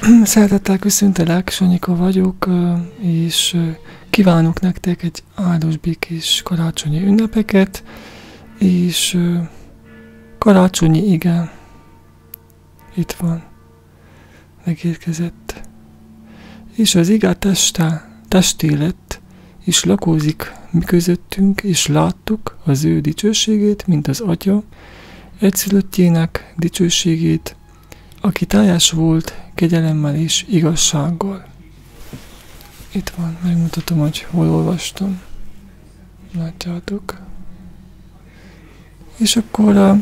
Szeretettel köszöntelek, Sanyika vagyok, és kívánok nektek egy áldós békés karácsonyi ünnepeket, és karácsonyi ige itt van, megérkezett. És az ige teste, testé lett, és lakózik mi közöttünk, és láttuk az ő dicsőségét, mint az Atya, egyszülöttjének dicsőségét, aki teljes volt kegyelemmel és igazsággal. Itt van, megmutatom, hogy hol olvastam. Látjátok. És akkor a,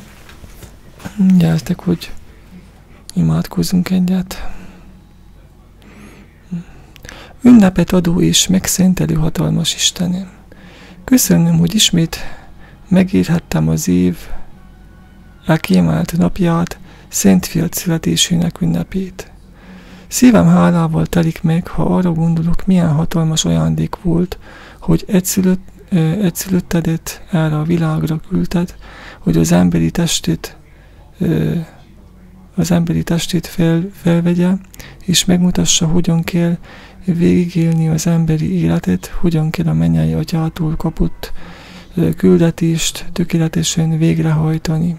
gyertek, hogy imádkozunk egyet. Ünnepet adó és megszentelő hatalmas Istenem. Köszönöm, hogy ismét megírhattam az év elkiemelt napját, Szent Fiat születésének ünnepét. Szívem hálával telik meg, ha arra gondolok, milyen hatalmas ajándék volt, hogy egyszülött, egyszülöttedet erre a világra küldted, hogy az emberi testét az emberi testét fel, felvegye, és megmutassa, hogyan kell végigélni az emberi életet, hogyan kell a mennyei atyától kapott küldetést tökéletesen végrehajtani.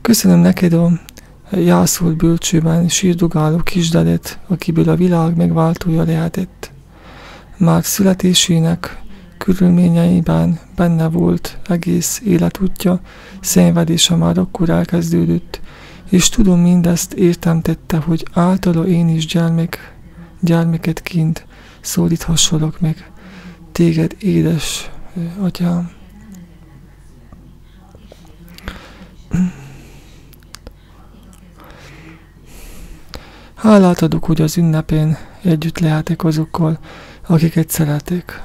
Köszönöm neked a jászult bölcsőben sírdogáló kisdedet, akiből a világ megváltója lehetett. Már születésének körülményeiben benne volt egész életútja, szenvedése már akkor elkezdődött, és tudom mindezt értem tette, hogy általa én is gyermek, gyermeketként szólíthassalak meg téged, édes atyám. Hálát adok, hogy az ünnepén együtt lehetek azokkal, akiket szeretek.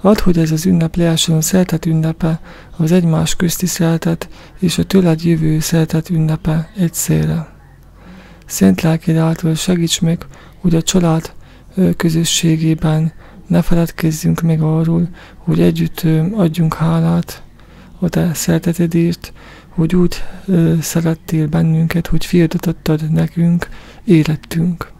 Add, hogy ez az ünnep lehessen a szeretet ünnepe, az egymás közti szeretet és a tőled jövő szeretet ünnepe egyszerre. Szent lelked által segíts meg, hogy a család közösségében ne feledkezzünk meg arról, hogy együtt adjunk hálát a te szeretetedért, hogy úgy szerettél bennünket, hogy fiadat adtad nekünk, életünk.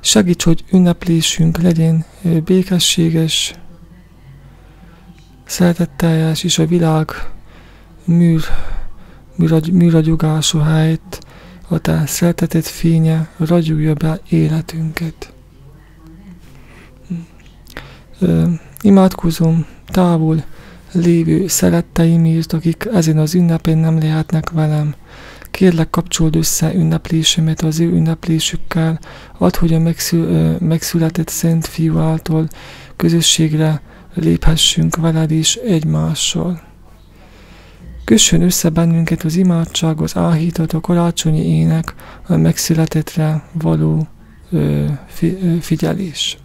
Segíts, hogy ünneplésünk legyen békességes, szeretetteljes, és a világ műr, műragy, műragyogású helyett a te szereteted fénye ragyogja be életünket. Imádkozom távol lévő szeretteimért, akik ezen az ünnepen nem lehetnek velem. Kérlek, kapcsold össze ünneplésemet az ő ünneplésükkel, add, hogy a megszül, megszületett Szent Fiú által közösségre léphessünk veled is egymással. Kössön össze bennünket az imádság, az áhítat, a karácsonyi ének, a megszületetre való ö, fi, ö, figyelés.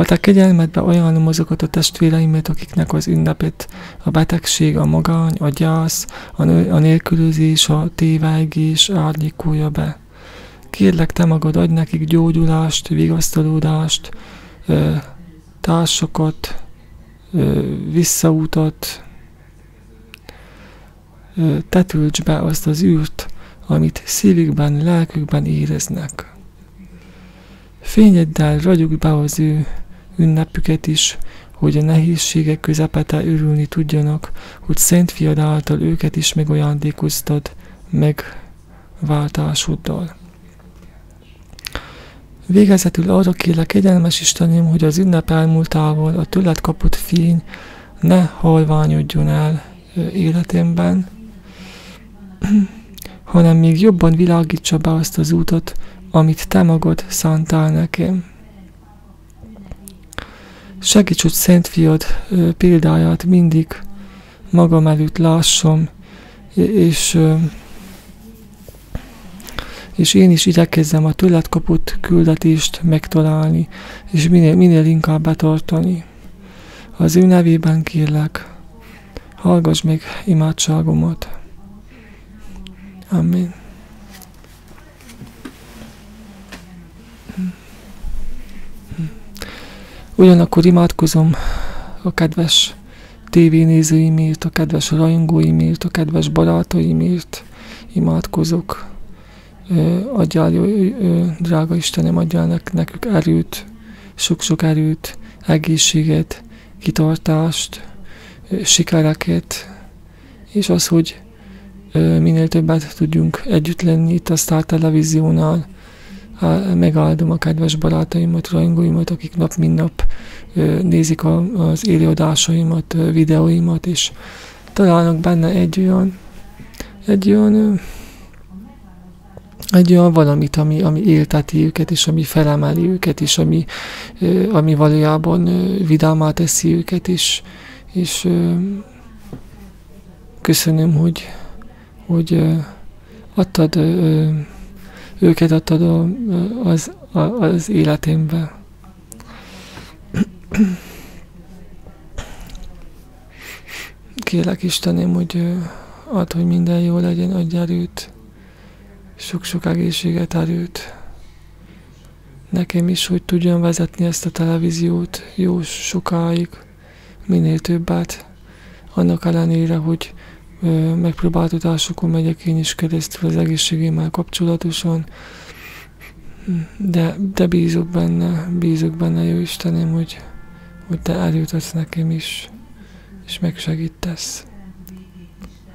A te kegyelmedbe ajánlom azokat a testvéreimet, akiknek az ünnepet a betegség, a magány, a gyász, a, nő, a nélkülözés, a tévágés árnyékolja be. Kérlek, te magad adj nekik gyógyulást, vigasztalódást, társakat, visszautat, te tölts be azt az űrt, amit szívükben, lelkükben éreznek. Fényeddel ragyog be az ő ünnepüket is, hogy a nehézségek közepete örülni tudjanak, hogy Szent Fiad által őket is megajándékoztad megváltásoddal. Végezetül arra kérlek, kegyelmes Istenem, hogy az ünnep elmúltával a tőled kapott fény ne halványodjon el életemben, hanem még jobban világítsa be azt az útot, amit te magad szántál nekem. Segíts, hogy Szent példáját mindig magam előtt lássam, és, és én is igyekezzem a tőled kapott küldetést megtalálni, és minél, minél inkább betartani. Az ő nevében kérlek, hallgass meg imádságomat. Amen. Ugyanakkor imádkozom a kedves tévénézőimért, a kedves rajongóimért, a kedves barátaimért imádkozok. Adjál, drága Istenem, adjál nekük erőt, sok-sok erőt, egészséget, kitartást, sikereket, és az, hogy minél többet tudjunk együtt lenni itt a Star Televíziónál. Megáldom a kedves barátaimat, rajongóimat, akik nap mint nap nézik az élőadásaimat, videóimat, és találnak benne egy olyan, egy olyan, egy olyan valamit, ami, ami élteti őket, és ami felemeli őket, és ami, ami valójában vidámá teszi őket, és, és köszönöm, hogy, hogy adtad őket adtad az, az életembe. Kérlek Istenem, hogy add, hogy minden jó legyen, adj erőt, sok-sok egészséget, erőt. Nekem is, hogy tudjam vezetni ezt a televíziót jó sokáig, minél többet, annak ellenére, hogy megpróbáltatásokon megyek én is keresztül az egészségémmel kapcsolatosan, de, de bízok benne, bízok benne, jó Istenem, hogy, hogy te erőt adsz nekem is, és megsegítesz.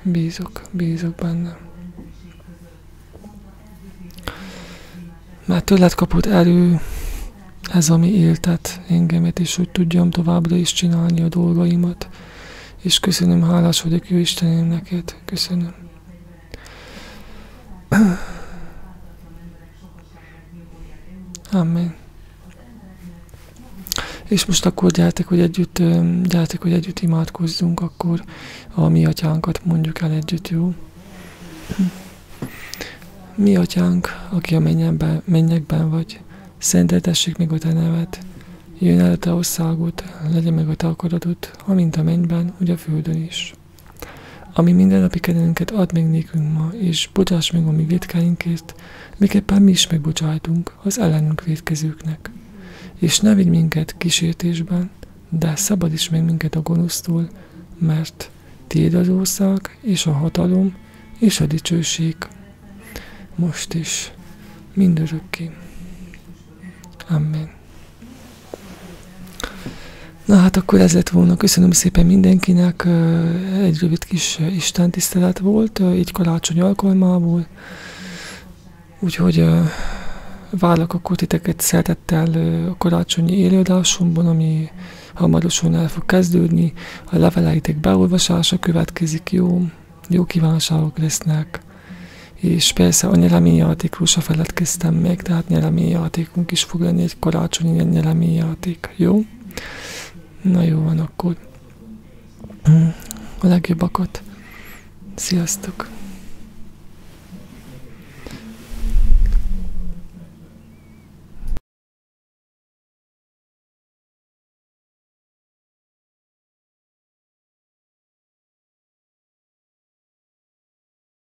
Bízok, bízok benne. Mert tőled kapott erő, ez, ami éltet engemet, és hogy tudjam továbbra is csinálni a dolgaimat és köszönöm, hálás vagyok, jó Istenem neked, köszönöm. Amen. És most akkor gyertek, hogy együtt, gyertek, hogy együtt imádkozzunk, akkor a mi atyánkat mondjuk el együtt, jó? Mi atyánk, aki a mennyekben, mennyekben vagy, szenteltessék meg a te nevet, Jöjjön el te országot, legyen meg a te akaratod, amint a mennyben, úgy a földön is. Ami mindennapi kedelünket ad meg nékünk ma, és bocsáss meg a mi védkáinkért, miképpen mi is megbocsájtunk az ellenünk védkezőknek. És ne vigy minket kísértésben, de szabadíts meg minket a gonosztól, mert Tiéd az ország, és a hatalom, és a dicsőség, most is, mindörökké. Amen. Na hát akkor ez lett volna. Köszönöm szépen mindenkinek. Egy rövid kis Isten tisztelet volt, így karácsony alkalmából. Úgyhogy várlak akkor titeket szeretettel a karácsonyi élőadásomban, ami hamarosan el fog kezdődni. A leveleitek beolvasása következik, jó, jó kívánságok lesznek. És persze a nyereményjátékról se feledkeztem meg, tehát nyereményjátékunk is fog lenni egy karácsonyi nyereményjáték, jó? Na jó van akkor. A legjobbakat. Sziasztok!